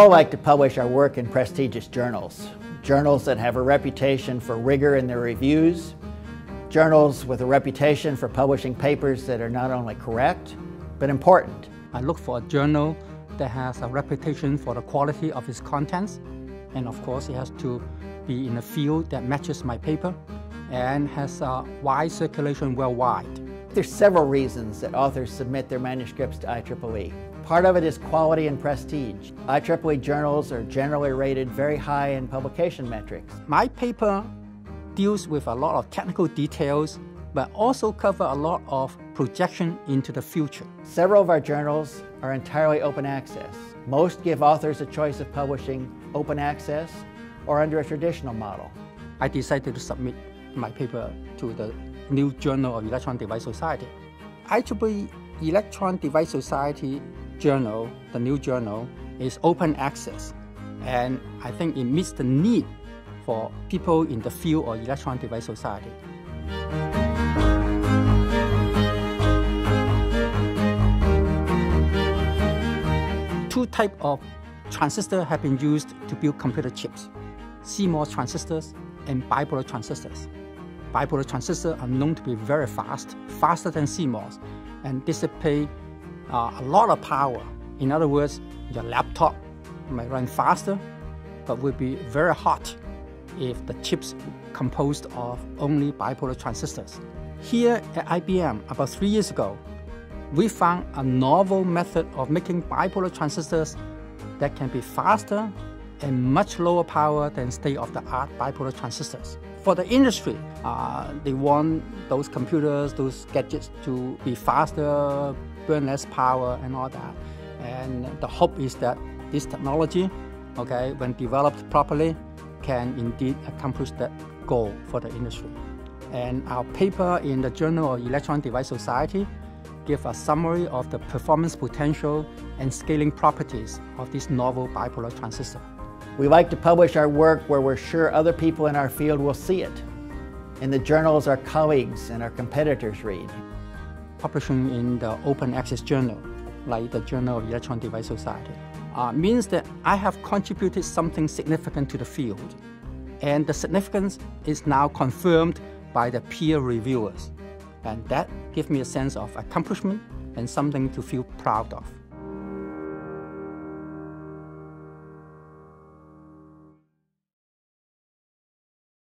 like to publish our work in prestigious journals. Journals that have a reputation for rigor in their reviews, journals with a reputation for publishing papers that are not only correct, but important. I look for a journal that has a reputation for the quality of its contents, and of course it has to be in a field that matches my paper and has a wide circulation worldwide. There's several reasons that authors submit their manuscripts to IEEE. Part of it is quality and prestige. IEEE journals are generally rated very high in publication metrics. My paper deals with a lot of technical details, but also cover a lot of projection into the future. Several of our journals are entirely open access. Most give authors a choice of publishing open access or under a traditional model. I decided to submit my paper to the New Journal of Electron Device Society. IEEE Electron Device Society journal, the new journal, is open access. And I think it meets the need for people in the field of electron device society. Two types of transistors have been used to build computer chips, CMOS transistors and bipolar transistors. Bipolar transistors are known to be very fast, faster than CMOS, and dissipate uh, a lot of power. In other words, your laptop might run faster, but will be very hot if the chips composed of only bipolar transistors. Here at IBM, about three years ago, we found a novel method of making bipolar transistors that can be faster and much lower power than state-of-the-art bipolar transistors. For the industry, uh, they want those computers, those gadgets to be faster, burn less power and all that. And the hope is that this technology, okay, when developed properly, can indeed accomplish that goal for the industry. And our paper in the Journal of Electron Device Society give a summary of the performance potential and scaling properties of this novel bipolar transistor. We like to publish our work where we're sure other people in our field will see it, in the journals our colleagues and our competitors read. Publishing in the open access journal, like the Journal of Electron Device Society, uh, means that I have contributed something significant to the field. And the significance is now confirmed by the peer reviewers. And that gives me a sense of accomplishment and something to feel proud of.